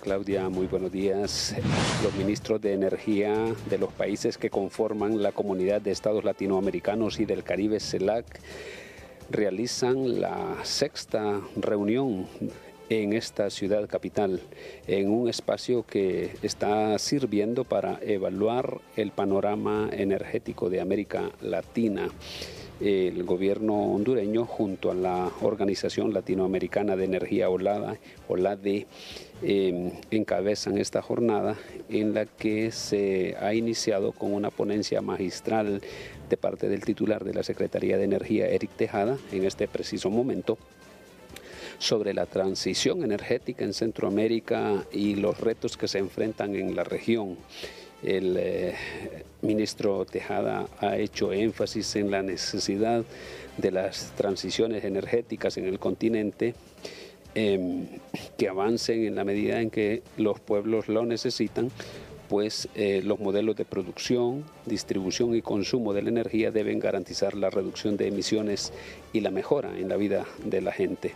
Claudia, muy buenos días. Los ministros de Energía de los países que conforman la Comunidad de Estados Latinoamericanos y del Caribe, CELAC, realizan la sexta reunión en esta ciudad capital, en un espacio que está sirviendo para evaluar el panorama energético de América Latina el gobierno hondureño junto a la Organización Latinoamericana de Energía OLADA, OLADE em, encabezan esta jornada en la que se ha iniciado con una ponencia magistral de parte del titular de la Secretaría de Energía, Eric Tejada, en este preciso momento sobre la transición energética en Centroamérica y los retos que se enfrentan en la región. El eh, ministro Tejada ha hecho énfasis en la necesidad de las transiciones energéticas en el continente em, que avancen en la medida en que los pueblos lo necesitan, pues eh, los modelos de producción, distribución y consumo de la energía deben garantizar la reducción de emisiones y la mejora en la vida de la gente.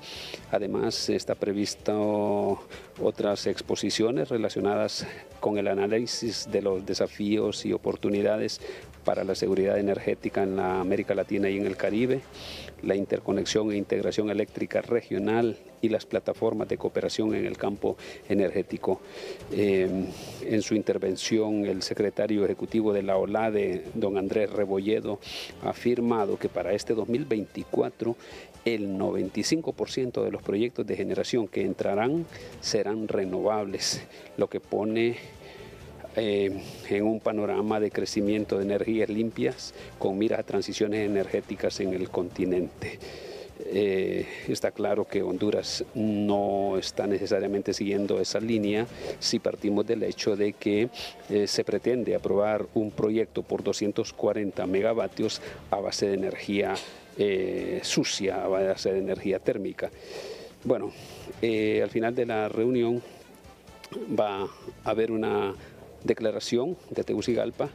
Además, está previsto otras exposiciones relacionadas con el análisis de los desafíos y oportunidades para la seguridad energética en la América Latina y en el Caribe, la interconexión e integración eléctrica regional y las plataformas de cooperación en el campo energético. Eh, en su intervención, el secretario ejecutivo de la OLADE, don Andrés Rebolledo, ha afirmado que para este 2024 el 95% de los proyectos de generación que entrarán serán renovables, lo que pone eh, en un panorama de crecimiento de energías limpias con miras a transiciones energéticas en el continente. Eh, está claro que Honduras no está necesariamente siguiendo esa línea si partimos del hecho de que eh, se pretende aprobar un proyecto por 240 megavatios a base de energía sucia, a base de energía térmica. Bueno, al final de la reunión va a haber una declaración de Tegucigalpa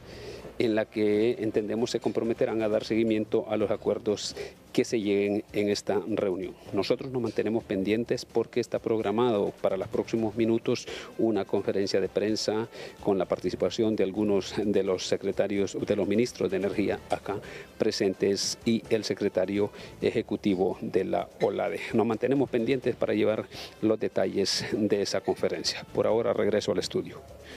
en la que entendemos se comprometerán a dar seguimiento a los acuerdos que se lleguen en esta reunión. Nosotros nos mantenemos pendientes porque está programado para los próximos minutos una conferencia de prensa con la participación de algunos de los secretarios, de los ministros de Energía acá presentes y el secretario ejecutivo de la OLADE. Nos mantenemos pendientes para llevar los detalles de esa conferencia. Por ahora regreso al estudio.